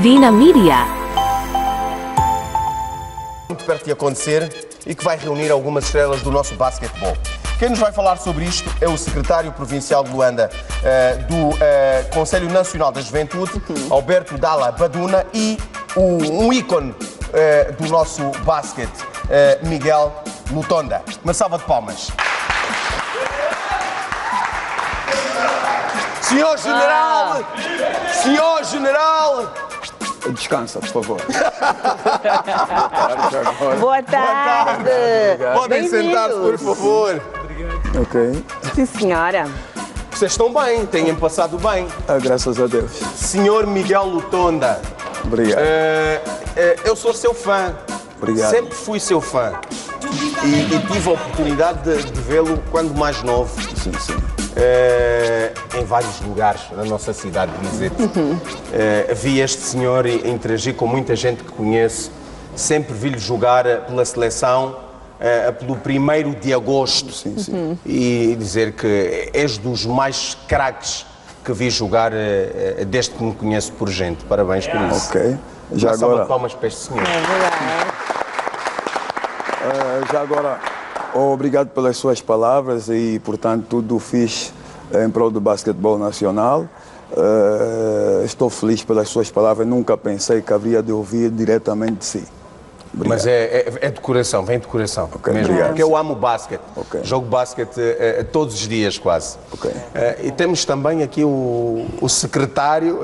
Vina Media. muito perto de acontecer e que vai reunir algumas estrelas do nosso basquetebol. Quem nos vai falar sobre isto é o secretário provincial de Luanda eh, do eh, Conselho Nacional da Juventude, Alberto Dalla Baduna, e o- um ícone eh, do nosso basquete, Miguel Lutonda. Uma salva de palmas. Senhor General! Senhor General! Descansa, por favor. Boa tarde. Podem sentar-se, por favor. ok. Sim, senhora. Vocês estão bem, têm passado bem. Ah, graças a Deus. Senhor Miguel Lutonda, Obrigado. eh, eh, eu sou seu fã. Obrigado. Sempre fui seu fã. E, e tive a oportunidade de, de vê-lo quando mais novo, Sim, sim. eh, em vários lugares na nossa cidade de Lisete. Eh, vi este senhor i- interagir com muita gente que conheço. Sempre vi-lhe jogar pela seleção, eh, pelo 1 de agosto. Sim, sim. E dizer que és dos mais craques que vi jogar eh, desde que me conheço por gente. Parabéns por isso. Ok. Já Uma agora, de palmas para este senhor. ah, já agora, obrigado pelas suas palavras e, portanto, tudo fiz em prol do basquetebol nacional. Ah, estou feliz pelas suas palavras. Nunca pensei que haveria de ouvir diretamente de si. Obrigado. Mas é, é, é de coração, vem de coração. Ok, mesmo. obrigado. Porque eu amo basquete. Ok. Jogo basquete eh, todos os dias, quase. Ok. Eh, e temos também aqui o, o secretário.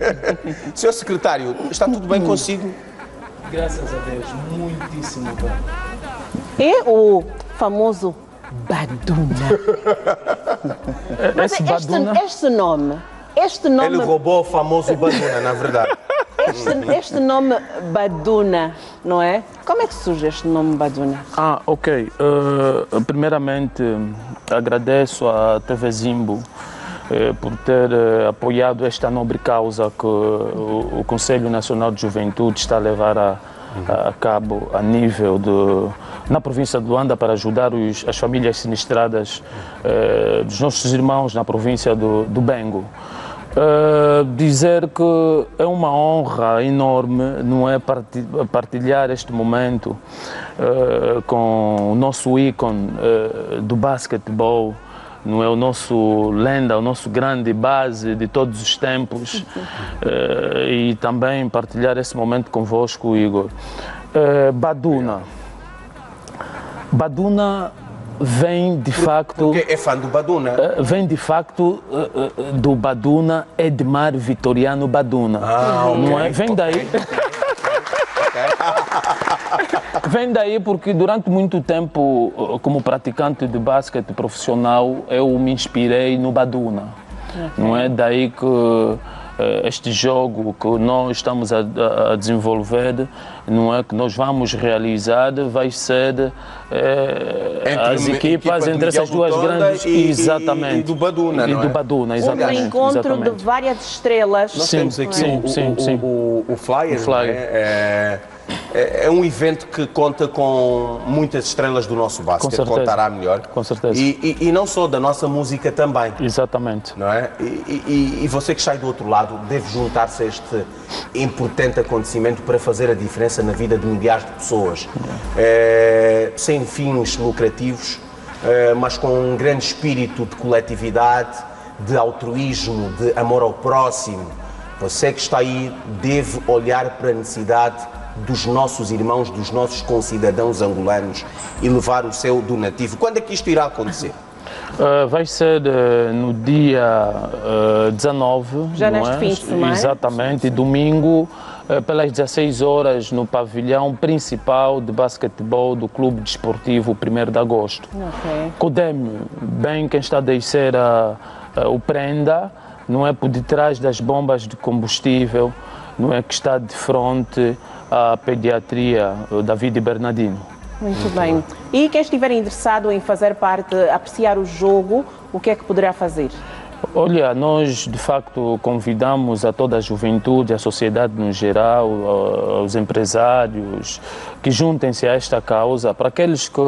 Senhor secretário, está tudo bem consigo? Graças a Deus, muitíssimo bem. E o famoso Baduna. Mas este, este nome, este nome, Ele roubou o famoso Baduna, na verdade. este, este nome Baduna, não é? Como é que surge este nome Baduna? ah, ok. Eh, primeiramente, agradeço à TV Zimbo eh, por ter eh, apoiado esta nobre causa que o, o Conselho Nacional de Juventude está a levar a, a- cabo a nível de, na província de Luanda para ajudar os- as famílias sinistradas eh, dos nossos irmãos na província do, do Bengo. Uh, dizer que é uma honra enorme, não é, parti- partilhar este momento uh, com o nosso ícone uh, do basquetebol, não é o nosso lenda, o nosso grande base de todos os tempos uh, e também partilhar esse momento convosco, Igor. Uh, Baduna. Baduna vem de facto Porque é fã do Baduna. Uh, vem de facto uh, uh, do Baduna Edmar Vitoriano Baduna. Ah, não ok. é? Vem daí. Vem daí porque durante muito tempo, uh, como praticante de basquete profissional, eu me inspirei no Baduna. Não é daí que uh, este jogo que nós estamos a, a- desenvolver, não é que nós vamos realizar, vai ser eh, Entre as equipas entre essas Miguel duas grandes e- e- exatamente e do Baduna, e não do é? Baduna Um exatamente encontro exatamente. de várias estrelas. Nós Sim, temos aqui sim, o, sim, o, sim. o- o flyer. O flyer. É? É, é um evento que conta com muitas estrelas do nosso basquete, certeza. contará melhor. Com certeza. E, e- e não só da nossa música também. exatamente Não é? E, e- você que está aí do outro lado deve juntar-se a este importante acontecimento para fazer a diferença na vida de milhares de pessoas. É, sem fins lucrativos, é, mas com um grande espírito de coletividade, de altruísmo, de amor ao próximo. Você que está aí deve olhar para a necessidade dos nossos irmãos, dos nossos concidadãos angolanos e levar o seu donativo. Quando é que isto irá acontecer? Uh, vai ser uh, no dia uh, 19. Já não neste é? fim de semana. Exatamente, domingo, uh, pelas 16 horas, no pavilhão principal de basquetebol do Clube Desportivo 1 de Agosto. Ok. Codem bem quem está a descer a, a- o prenda, não é por detrás das bombas de combustível, não é que está de frente à pediatria David Bernardino. Muito bem. E quem estiver interessado em fazer parte, apreciar o jogo, o que é que poderá fazer? Olha, nós de facto convidamos a toda a juventude, a sociedade no geral, a- aos empresários, que juntem-se a esta causa. Para aqueles que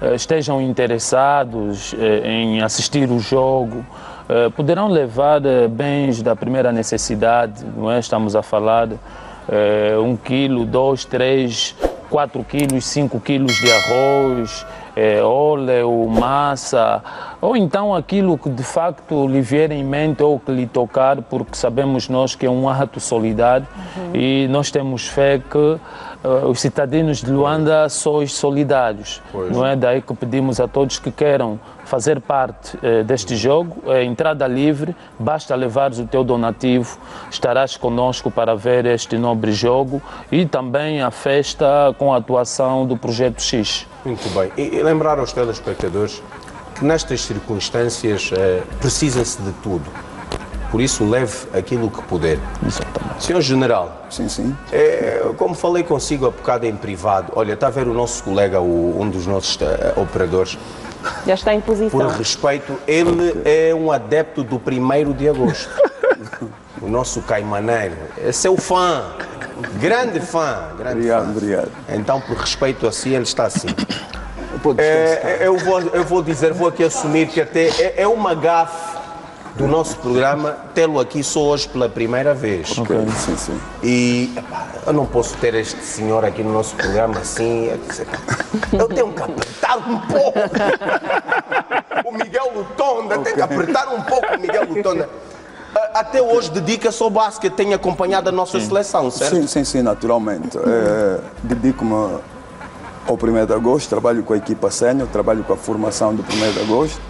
eh, estejam interessados eh, em assistir o jogo, eh, poderão levar bens da primeira necessidade, não é? Estamos a falar um quilo, dois, três, quatro quilos, cinco quilos de arroz, eh, óleo, massa, ou então aquilo que de facto lhe vier em mente ou que lhe tocar, porque sabemos nós que é um ato solidário e nós temos fé que eh, os cidadãos de Luanda sois solidários. Não é daí que pedimos a todos que queiram fazer parte eh, deste jogo, é entrada livre, basta levares o teu donativo, estarás conosco para ver este nobre jogo e também a festa com a atuação do Projeto X. Muito bem. E, e lembrar aos telespectadores que nestas circunstâncias eh, precisa-se de tudo. Por isso, leve aquilo que puder. Exatamente. Senhor General, Sim, sim. é, como falei consigo há bocado em privado, olha, está a ver o nosso colega, o- um dos nossos eh, operadores, Já está em por posição. respeito, ele é um adepto do 1 de agosto. o nosso caimaneiro. É seu fã. Grande fã. Grande Obrigado, fã. obrigado. Então, por respeito assim, ele está assim. É, eu, vou, eu vou dizer, vou aqui assumir que até é, é uma gafe do nosso programa tê-lo aqui só hoje pela primeira vez. Ok, Sim, sim. E epá, eu não posso ter este senhor aqui no nosso programa assim. é Eu tenho que apertar um pouco. O Miguel Lutonda, tenho que apertar um pouco o Miguel Lutonda. Até hoje dedica-se ao basquete, tem acompanhado a nossa seleção, certo? Sim, sim, sim, naturalmente. É, Dedico-me ao 1 de agosto, trabalho com a equipa sénior, trabalho com a formação do 1 de agosto,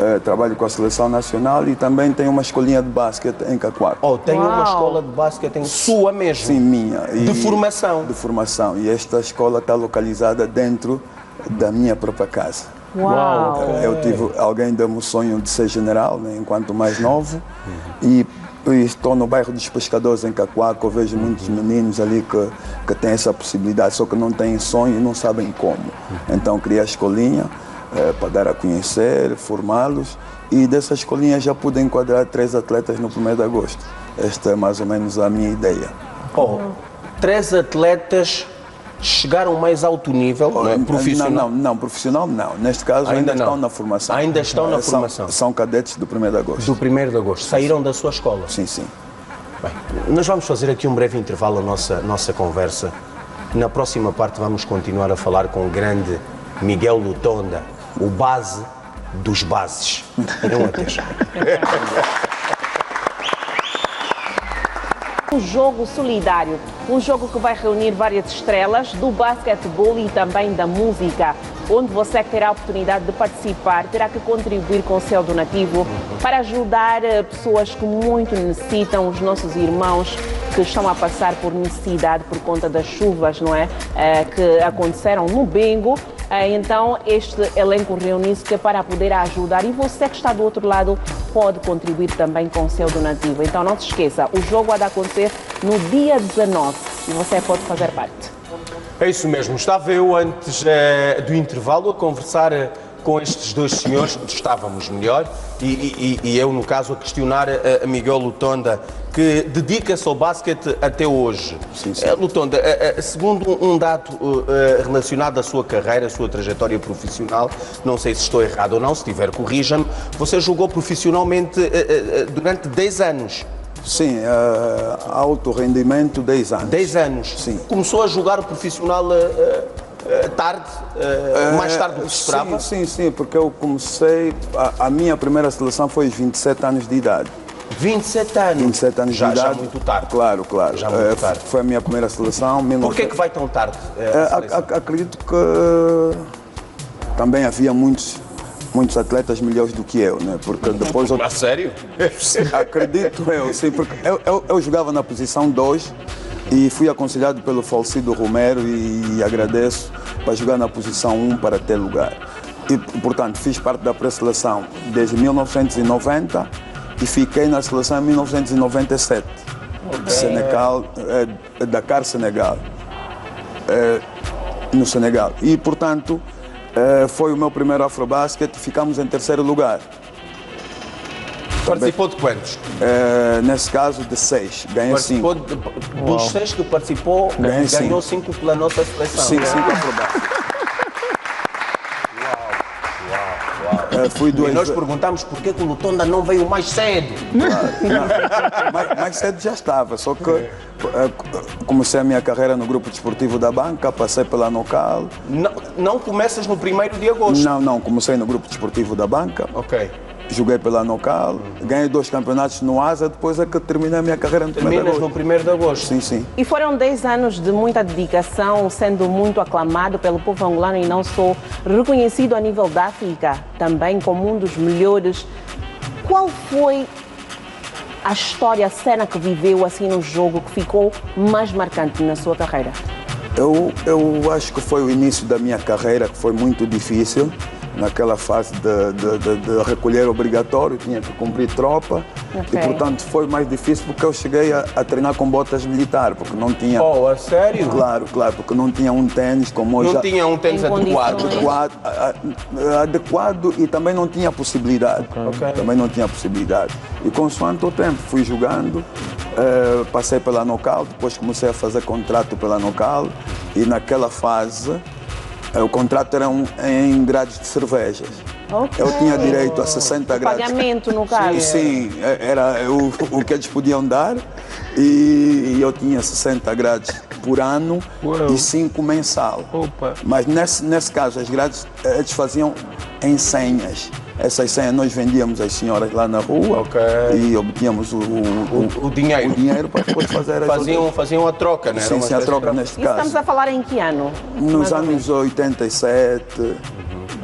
é, trabalho com a seleção nacional e também tenho uma escolinha de basquete em Cacoaco. Oh, tem uma escola de basquete em sua mesmo. Sim, minha. E- De formação. De formação. E esta escola está localizada dentro da minha própria casa. Uau! Eu tive, alguém deu-me o sonho de ser general, né, enquanto mais novo, e, e estou no bairro dos Pescadores, em Cacoaco, eu vejo muitos meninos ali que, que têm essa possibilidade, só que não têm sonho e não sabem como. Então criei a escolinha eh, para dar a conhecer, formá-los, e dessa escolinha já pude enquadrar três atletas no 1 de agosto. Esta é mais ou menos a minha ideia. Oh, três atletas chegaram mais alto nível, não é? profissional. Não, não, não, profissional não. Neste caso ainda, Ainda estão na formação. Ainda estão na Eh, são- formação. São, cadetes do 1 de agosto. Do 1 de agosto, saíram da sua escola. Sim, sim. Bem, nós vamos fazer aqui um breve intervalo à nossa, nossa conversa. Na próxima parte vamos continuar a falar com o grande Miguel Lutonda, o base dos bases. Até já. Um jogo solidário, um jogo que vai reunir várias estrelas do basquetebol e também da música, onde você que terá a oportunidade de participar terá que contribuir com o seu donativo para ajudar eh, pessoas que muito necessitam, os nossos irmãos que estão a passar por necessidade por conta das chuvas, não é? Eh, que aconteceram no Bengo. Eh, Então, este elenco reuniu-se para poder ajudar e você que está do outro lado pode contribuir também com o seu donativo. Então, não se esqueça, o jogo há de acontecer no dia 19 e você pode fazer parte. É isso mesmo. Estava eu antes eh, do intervalo a conversar eh, com estes dois senhores, estávamos melhor, e, e- e eu, no caso, a questionar eh, a Miguel Lutonda, que dedica-se ao basquete até hoje. Sim, sim. Eh, Lutonda, eh, eh, segundo um dado relacionado à sua carreira, à sua trajetória profissional, não sei se estou errado ou não, se estiver, corrija-me, você jogou profissionalmente durante 10 anos. Sim, alto rendimento, 10 anos. 10 anos. Sim. Começou a jogar profissional tarde, eh, mais tarde do que se esperava. Sim, sim, sim, porque eu comecei, a, a minha primeira seleção foi aos 27 anos de idade. 27 anos. 27 anos já, de idade. Já muito tarde. Claro, claro. Já muito Eh, tarde. Foi a minha primeira seleção. Por que é que vai tão tarde? eh, Eh, a ac- acredito que também havia muitos, muitos atletas melhores do que eu, né? Porque depois eu A sério? Acredito eu, sim, porque eu, eu, eu jogava na posição 2 e fui aconselhado pelo falecido Romero e, agradeço para jogar na posição 1 um para ter lugar. E, portanto, fiz parte da pré-seleção desde 1990 e fiquei na seleção em 1997. Senegal, eh, Dakar, Senegal. Eh, no Senegal. E, portanto, eh, foi o meu primeiro Afrobasket, ficamos em terceiro lugar. Participou de quantos? Eh, nesse caso, de seis. Ganhei cinco. De, dos seis que participou, Ganhei ganhou cinco pela nossa seleção. Cinco, cinco Afrobasket. Eh, fui E duas nós ve- perguntamos por que que o Lutonda não veio mais cedo. mais, mais cedo já estava, só que eh, comecei a minha carreira no grupo desportivo da banca, passei pela Nocal. Não, não começas no primeiro de agosto. Não, não, comecei no grupo desportivo da banca, Ok. Joguei pela Nocal, ganhei dois campeonatos no Asa, depois é que terminei a minha carreira no primeiro Terminas no agosto. primeiro de agosto. Sim, sim. E foram 10 anos de muita dedicação, sendo muito aclamado pelo povo angolano e não só reconhecido a nível da África, também como um dos melhores. Qual foi a história, a cena que viveu assim no jogo que ficou mais marcante na sua carreira? Eu, eu acho que foi o início da minha carreira que foi muito difícil. Naquela fase de, de- de- de recolher obrigatório, tinha que cumprir tropa. Ok. E, portanto, foi mais difícil porque eu cheguei a, a treinar com botas militar, porque não tinha. Oh, a sério? Claro, claro, porque não tinha um tênis como Não já. tinha um tênis adequado. adequado, a- a- adequado e também não tinha possibilidade. Ok. Também não tinha possibilidade. E consoante o tempo, fui jogando, eh, passei pela Nocal, depois comecei a fazer contrato pela Nocal e naquela fase o contrato era um, em grades de cervejas. Ok. Eu tinha direito a 60 grades. Pagamento, no caso. Sim, é- era o, o que eles podiam dar e eu tinha 60 grades por ano Uau. e 5 mensal. Opa. Mas nesse, nesse caso, as grades eles faziam em senhas. Essas senhas nós vendíamos às senhoras lá na rua Ok. e obtínhamos o, o, O- o dinheiro. o dinheiro para depois fazer as Faziam, outras- faziam a troca, né? Sim, sim, a de troca neste Isso estamos caso. a falar em que ano? Nos anos 87,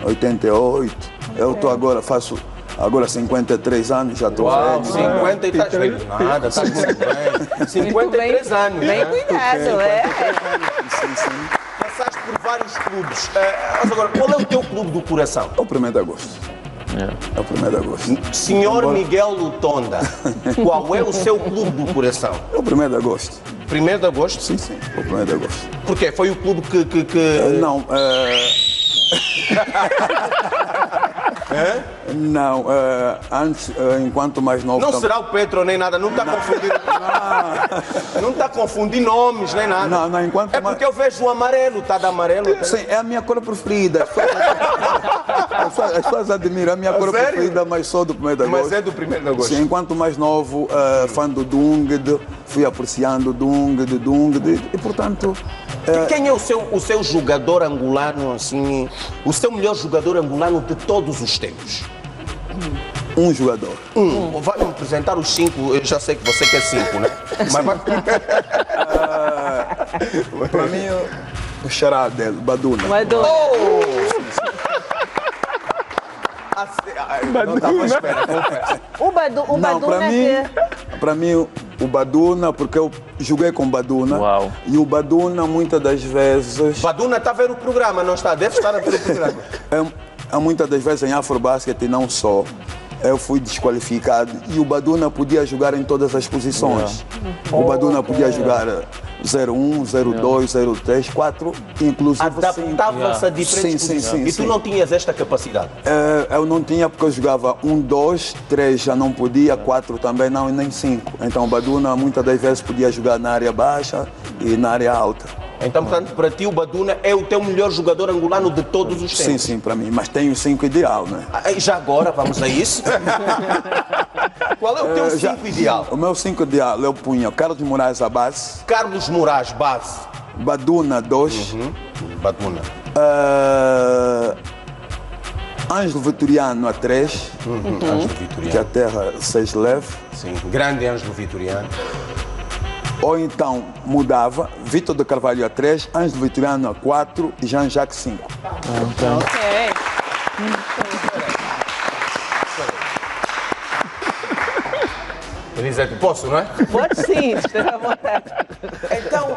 88. Eu estou agora, faço agora 53 anos, já estou velho. 50 e estás bem. Nada, estás muito bem. 53 anos. Bem né? cuidado, é? Sim, sim. Passaste por vários clubes. Eh, mas agora, qual é o teu clube do coração? É o 1 de agosto. Yeah. É o 1 de agosto. Senhor Miguel Lutonda, qual é o seu clube do coração? É o 1 de agosto. 1 de agosto? Sim, sim, é o 1 de agosto. Porquê? Foi o clube que. que, que- Não, eh, Não, eh, antes, enquanto mais novo. Não tam- será o Petro nem nada, não está confundindo. Não está confundindo nomes nem nada. Não, não, enquanto É mais- porque eu vejo o amarelo, está de amarelo. tá- Sim, é a minha cor preferida. As pessoas, as pessoas admiram a minha cor sério? preferida, mas sou do 1 de agosto. Mas é do 1 de agosto. Sim, enquanto mais novo, eh, fã do Dunged, fui apreciando o Dunged, Dunged, e portanto. eh, Quem é o seu, o seu jogador angolano, assim, o seu melhor jogador angolano de todos os tempos? um jogador. Um. Vai me apresentar os cinco, eu já sei que você quer cinco, né? Mas vai... Para mim, o- xará dele, Baduna. Não à espera, confesso. O, Badu, o Não, Baduna para mim, que... para mim, o Baduna, porque eu joguei com Baduna. Uau. E o Baduna, muitas das vezes, Baduna está a ver o programa, não está? Deve estar a ver o programa. é, é muitas das vezes em Afrobasket e não só, eu fui desqualificado e o Baduna podia jogar em todas as posições. O Baduna podia jogar 01, 02, 03, 4, inclusive 5. Adaptava-se a diferentes Sim, sim, posições. sim, E tu sim. não tinhas esta capacidade. Eh, eu não tinha porque eu jogava 1, 2, 3 já não podia, 4 também não e nem 5. Então o Baduna muitas das vezes podia jogar na área baixa e na área alta. Então, portanto, para ti o Baduna é o teu melhor jogador angolano de todos os Sim, tempos. sim, para mim. Mas tenho 5 ideal, né? Ah, Já agora, vamos a isso. Qual é o teu Eh, já- cinco ideal? O meu 5 ideal eu punha Carlos Moraes à base, Carlos Moraes, base. Baduna 2, Baduna. eh, Ângelo Vitoriano a 3, Ângelo que a terra 6 leve. Sim, grande Ângelo Vitoriano. Ou então mudava Vitor de Carvalho a 3, Ângelo Vitoriano a 4 e Jean-Jacques 5. Ok. Elisete, posso, não é? Pode sim, esteja à vontade. Então,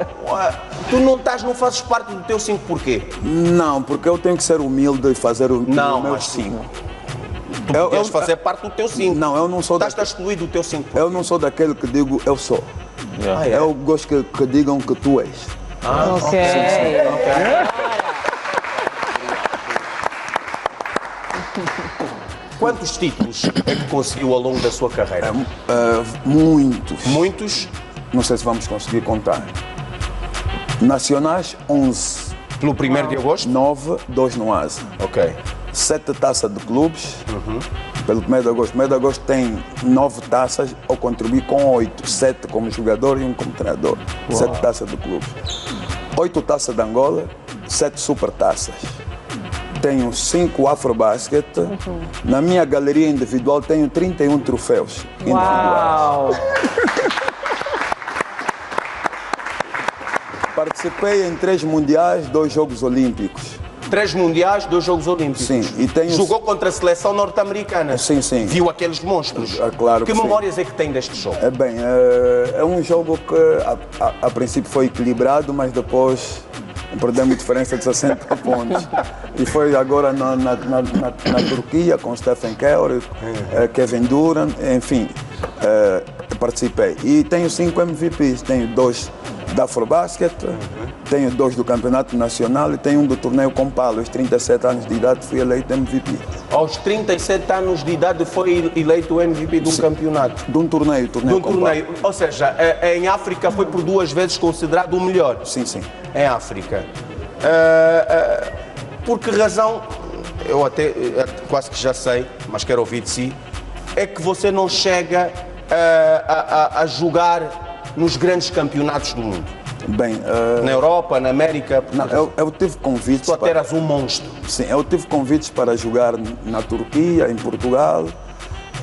tu não estás, não fazes parte do teu 5 porquê? Não, porque eu tenho que ser humilde e fazer o, Não, o meu mas 5. Tu Eu- podias eu- fazer parte do teu 5. Não, eu não sou Estás-te a daquele, excluir do teu 5 eu não sou daquele que digo eu sou. Yeah. Ah, é? Eu gosto que, que digam que tu és. ok. Quantos títulos é que conseguiu ao longo da sua carreira? Ah, muitos. Muitos? Não sei se vamos conseguir contar. Nacionais, 11. Pelo 1 de agosto? 9, 2 no ASA. Ok. Sete taças de clubes. Pelo primeiro de agosto. O primeiro de agosto tem nove taças, eu contribuí com oito. Sete como jogador e um como treinador. Sete taças de clubes. Oito taças de Angola, sete super taças. Tenho cinco Afrobasket. Na minha galeria individual tenho 31 troféus individuais. Uau! Participei em três mundiais, dois Jogos Olímpicos. Três mundiais, dois Jogos Olímpicos. Sim, e tenho- Jogou contra a seleção norte-americana. Sim, sim. Viu aqueles monstros. Ah, claro que que sim. memórias é que tem deste jogo? É bem, é, é um jogo que a, a- a princípio foi equilibrado, mas depois perdemos diferença de 60 pontos. E foi agora na, na, na, na- Turquia com Stephen Curry, eh, Kevin Durant, enfim, eh, participei. E tenho cinco MVPs, tenho dois da Afrobasket, tenho dois do Campeonato Nacional e tenho um do torneio Compalo. Aos 37 anos de idade fui eleito MVP. Aos 37 anos de idade foi eleito o MVP de um campeonato. De um torneio, De torneio um Compalo. torneio. Ou seja, eh, em África foi por duas vezes considerado o melhor. Sim, sim. Em África. Eh, eh, por que razão, eu até eh, quase que já sei, mas quero ouvir de si, é que você não chega eh, a, a- a jogar nos grandes campeonatos do mundo? Bem, eh, Na Europa, na América? não, eu, eu tive convites Tu até para... eras um monstro. Sim, eu tive convites para jogar na Turquia, em Portugal,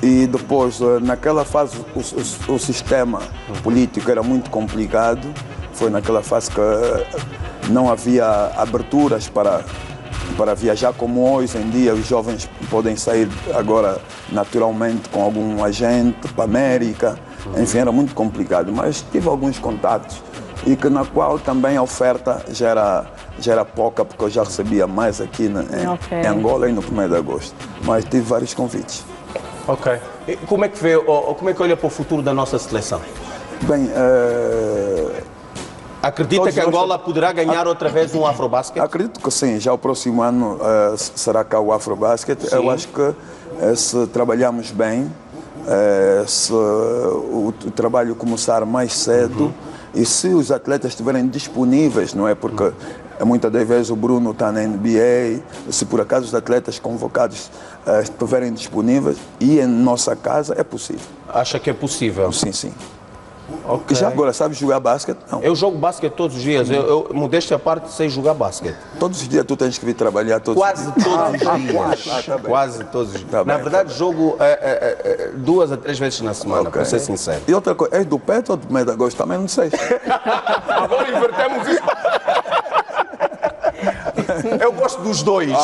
e depois, eh, naquela fase, o, o- o sistema político era muito complicado. Foi naquela fase que eh, não havia aberturas para, para viajar como hoje em dia. Os jovens podem sair agora naturalmente com algum agente para a América. Enfim, era muito complicado, mas tive alguns contatos e que na qual também a oferta já era, já era pouca, porque eu já recebia mais aqui na- em, Ok. em Angola e no 1 de agosto. Mas tive vários convites. Ok. E como é que vê, ó, como é que olha para o futuro da nossa seleção? Bem, eh, Acredita Todos que nós- Angola poderá ganhar outra vez um Afrobasket? acredito que sim, já o próximo ano eh, será cá o Afrobasket. Eu acho que eh, se trabalharmos bem, eh, se o, o trabalho começar mais cedo e se os atletas estiverem disponíveis, não é? Porque muitas das vezes o Bruno está na NBA, se por acaso os atletas convocados eh, estiverem disponíveis e em nossa casa, é possível. Acha que é possível? Sim, sim. Ok. Já agora, sabe jogar basquete? Não. Eu jogo basquete todos os dias. Eu, eu modéstia à parte, sei jogar basquete. Todos os dias tu tens que vir trabalhar todos os Quase dias. todos os Ah, dias. quase. Ah, tá. Quase todos os dias. Tá Na bem, verdade, jogo eh, eh, eh, duas a três vezes na semana, Ok. para ser sincero. E outra coisa, és do PET ou do meio de agosto? Também não sei. Agora invertemos isso. Eu gosto dos dois.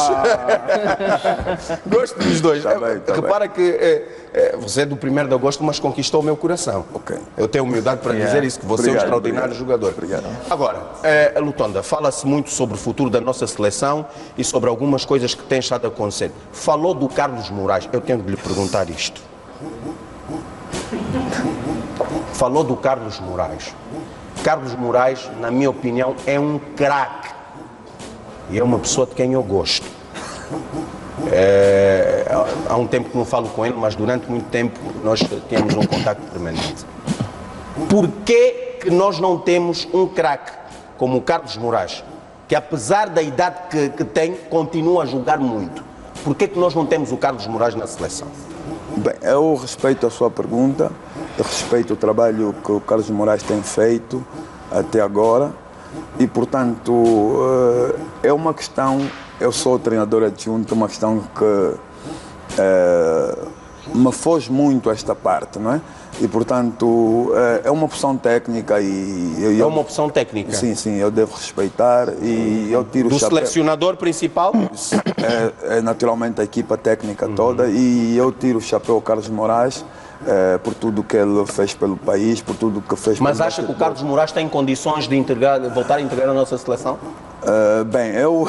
gosto dos dois. Ah. Tá bem, tá Repara que eh, eh, você é do 1 de agosto, mas conquistou o meu coração. Ok. Eu tenho humildade para dizer isso, que você é um Obrigado, extraordinário obrigado. jogador. Obrigado. Agora, eh, Lutonda, fala-se muito sobre o futuro da nossa seleção e sobre algumas coisas que têm estado a acontecer. Falou do Carlos Moraes. Eu tenho de lhe perguntar isto. Falou do Carlos Moraes. Carlos Moraes, na minha opinião, é um craque. E é uma pessoa de quem eu gosto. É, há um tempo que não falo com ele, mas durante muito tempo nós temos um contato permanente. Por que, nós não temos um craque como o Carlos Moraes, que apesar da idade que, que tem, continua a jogar muito? Por que, que nós não temos o Carlos Moraes na seleção? Bem, eu respeito a sua pergunta, eu respeito o trabalho que o Carlos Moraes tem feito até agora e, portanto, eh, é uma questão, eu sou treinador adjunto, é uma questão que eh, me foge muito esta parte, não é? E, portanto, eh, é uma opção técnica e... eu- É uma opção técnica. Sim, sim, eu devo respeitar e eu tiro Do o chapéu. selecionador principal? é, é naturalmente a equipa técnica toda e eu tiro o chapéu ao Carlos Moraes é, por tudo que ele fez pelo país, por tudo que fez Mas acha que o. Carlos Moraes tem condições de integrar, voltar a integrar a nossa seleção? É, bem, eu.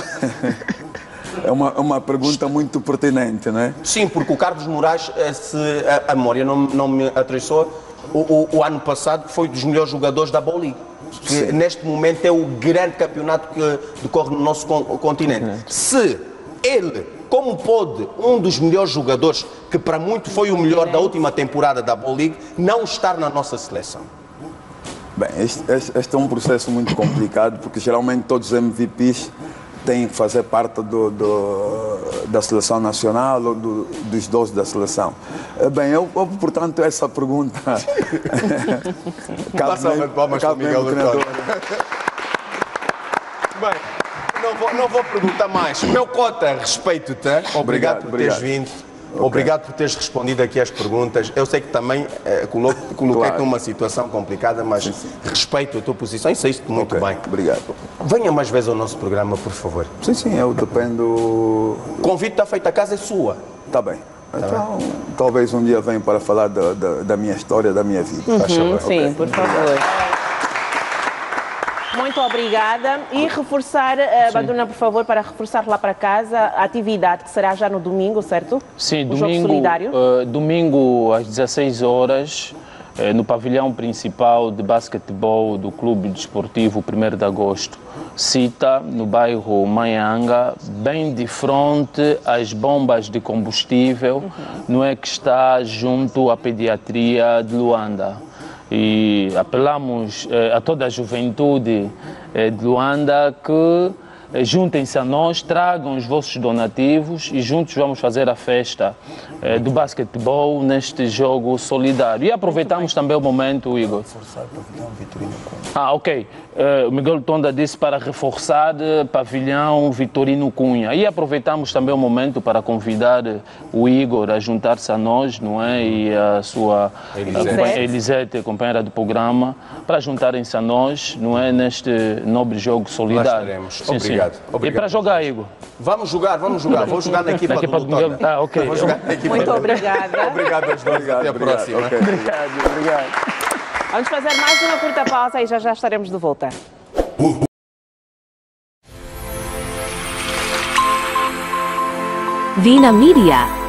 é uma, é uma pergunta muito pertinente, né? Sim, porque o Carlos Moraes, eh, se a, a memória não, não me atraiçou, o, o- o ano passado foi dos melhores jogadores da Bowl League. Que neste momento é o grande campeonato que decorre no nosso con- continente. Se ele, como pôde, um dos melhores jogadores, que para muito foi o melhor da última temporada da Bowl League, não estar na nossa seleção. Bem, este, este- este é um processo muito complicado porque geralmente todos os MVPs têm que fazer parte do, do, da seleção nacional ou do, dos 12 da seleção. Eh, Bem, eu, eu, portanto, essa pergunta. cabe Passa mesmo- a palmas para o cabe Miguel mesmo treinador. Bem, não vou, não vou perguntar mais. Meu Cota, respeito-te. hein? Obrigado, Obrigado, por teres obrigado. vindo. Obrigado por teres respondido aqui às perguntas. Eu sei que também eh, colo- coloquei-te Claro. numa situação complicada, mas respeito a tua posição e saíste muito Ok, bem. Obrigado. Venha mais vezes ao nosso programa, por favor. Sim, sim, eu dependo. O convite está feito, a casa é sua. Tá bem. Então, talvez um dia venha para falar da, da, da minha história, da minha vida. Faz favor. Sim, por favor. Muito obrigada. E reforçar, eh, Baduna, por favor, para reforçar lá para casa a atividade que será já no domingo, certo? Sim, o domingo, solidário. eh, domingo às 16 horas, eh, no pavilhão principal de basquetebol do Clube Desportivo 1 de Agosto. Cita, no bairro Manhanga, bem de frente às bombas de combustível, não é que está junto à pediatria de Luanda. E apelamos eh, a toda a juventude eh, de Luanda que juntem-se a nós, tragam os vossos donativos e juntos vamos fazer a festa eh, do basquetebol neste jogo solidário. E aproveitamos também o momento, Igor. Ah, ok. Eh, o Miguel Tonda disse para reforçar eh, pavilhão Vitorino Cunha. E aproveitamos também o momento para convidar eh, o Igor a juntar-se a nós, não é? E a sua Elisete. Elisete, companheira do programa, para juntarem-se a nós, não é? Neste nobre jogo solidário. estaremos. Sim, sim. Obrigado. E Obrigado. para jogar, Igor? Vamos jogar, vamos jogar. Vou jogar na equipa, Na equipa do do Miguel. Lutonda. Ah, ok. Vou jogar na equipa Muito do- obrigada. Obrigado aos dois. Até a obrigado. próxima. Ok. Obrigado, obrigado. Vamos fazer mais uma curta pausa e já já estaremos de volta. Vina Media